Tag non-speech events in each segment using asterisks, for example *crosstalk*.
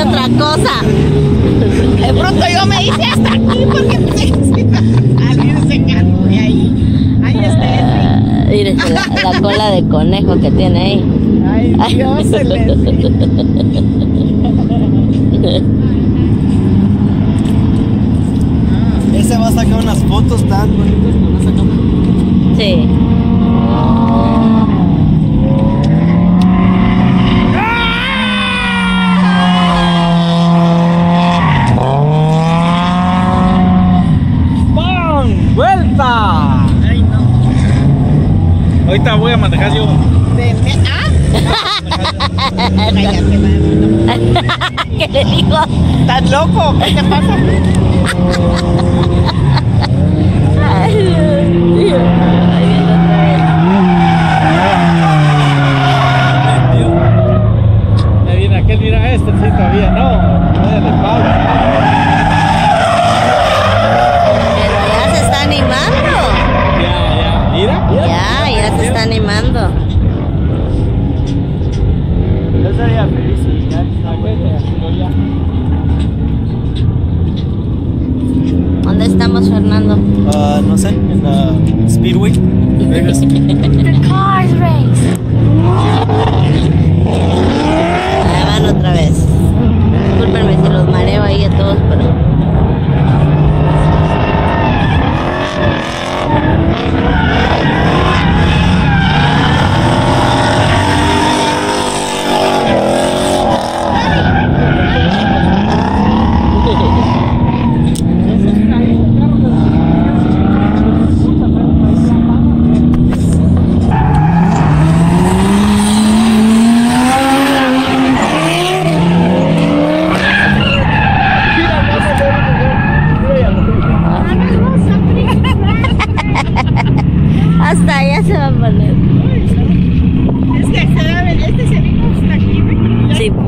otra cosa. De pronto yo me hice hasta aquí porque me ahí. Está. Ah, la, cola de conejo que tiene ahí. Ay, ah, va a sacar unas fotos tan bonitas con esa cámara. Sí. Ahorita voy a manejar yo. De ¿Ah? *laughs* ¿Qué le digo? ¿Estás loco? ¿Qué te pasa? Ay, Dios mío. Ahí viene otra vez. Me viene aquel, mira este, sí, todavía no. Ya, se está animando. Yo sería feliz si ya está ya. ¿Dónde estamos, Fernando? Ah, no sé, en la Speedway. Vegas. The cars race. Ahí van otra vez. Discúlpenme si los mareo ahí a todos, pero.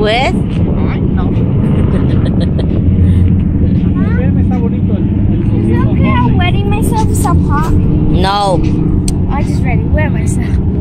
Pues. Ay, no. *laughs* Está bonito el, el Is it okay I'm wetting myself some hot? No. I just ready wear myself.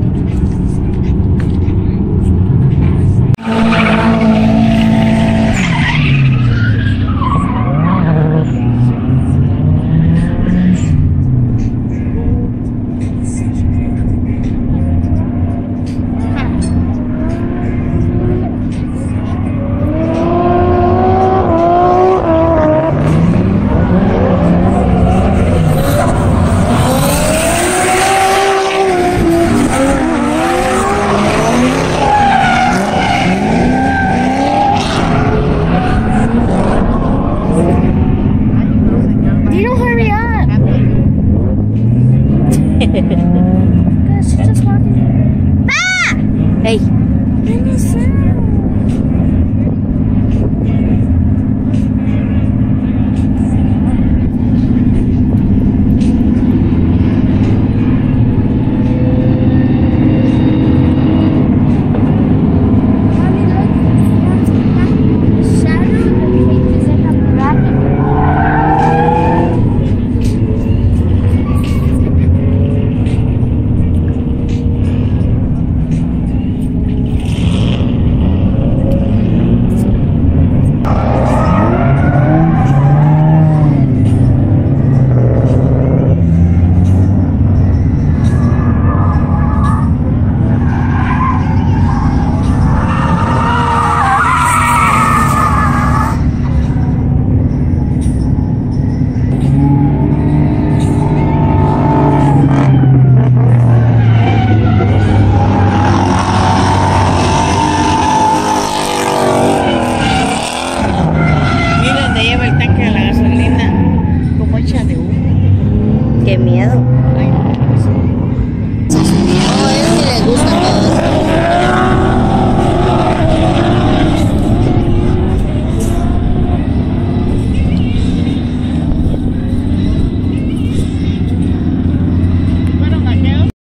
Hey. Miedo.